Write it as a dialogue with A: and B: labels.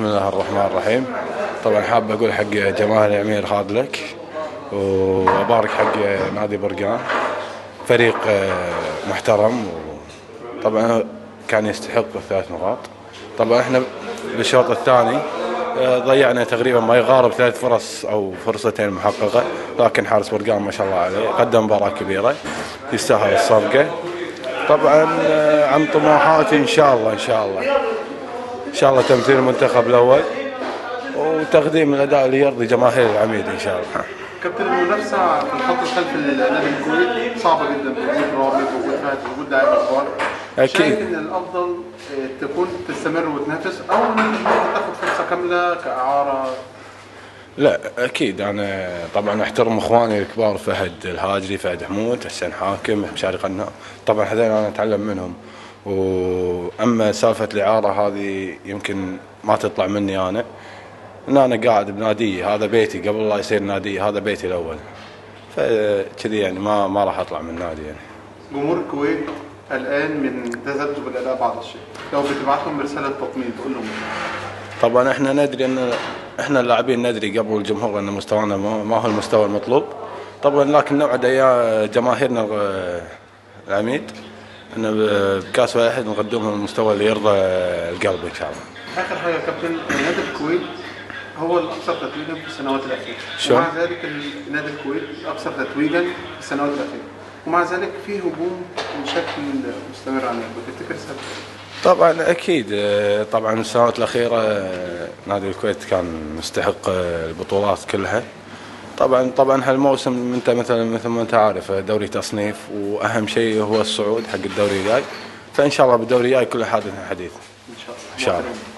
A: بسم الله الرحمن الرحيم. طبعا حاب أقول حق جماهير الأمير خالد لك وأبارك حق نادي برقان فريق آه، محترم طبعا كان يستحق الثلاث نقاط. طبعا إحنا بالشوط الثاني آه، ضيعنا تقريبا ما يقارب ثلاث فرص أو فرصتين محققة لكن حارس برقان ما شاء الله عليه قدم مباراة كبيرة يستاهل الصفقة. طبعا آه، عن طموحاتي إن شاء الله إن شاء الله. إن شاء الله تمثيل المنتخب الأول وتقديم الأداء اللي يرضي جماهير العميد إن شاء الله.
B: كابتن المنافسة في الخط الخلفي لنادي الكويت صعبة جدا وجود رابط وجود فهد وجود لاعب كبار. شايف إن الأفضل آه، تكون تستمر وتنافس أو إن تاخد فرصة كاملة كإعارة؟
A: لا أكيد. أنا طبعا أحترم إخواني الكبار فهد الهاجري فهد حمود حسين حاكم مشاري قناع طبعا هذول أنا أتعلم منهم. وأما سالفة الإعارة هذه يمكن ما تطلع مني أنا. إن أنا قاعد بنادي هذا بيتي قبل لا يصير نادي هذا بيتي الأول. فكذي يعني ما ما راح أطلع من النادي يعني.
B: جمهور الكويت قلقان من تذبذب الأداء بعض الشيء. لو بتبعت لهم رساله تطمين تقول لهم إيه؟
A: طبعا إحنا ندري إن إحنا اللاعبين ندري قبل الجمهور إن مستوانا ما هو المستوى المطلوب. طبعا لكن نوعد يا جماهيرنا العميد. إن بكأس واحد نقدم لهم المستوى اللي يرضى القلب إن شاء الله.
B: آخر حاجة يا كابتن نادي الكويت هو الاكثر تتويجا في السنوات الأخيرة.
A: شلون؟
B: ومع ذلك نادي الكويت الاكثر تتويجا في السنوات الأخيرة. ومع ذلك في هجوم بشكل مستمر على النادي تفتكر سبب؟
A: طبعا أكيد. طبعا السنوات الأخيرة نادي الكويت كان مستحق البطولات كلها. طبعا طبعا هالموسم أنت مثلا مثل ما أنت عارف دوري تصنيف وأهم شيء هو الصعود حق الدوري الجاي. فإن شاء الله بالدوري الجاي كل حادث حديث.
B: إن شاء الله.
A: إن شاء الله.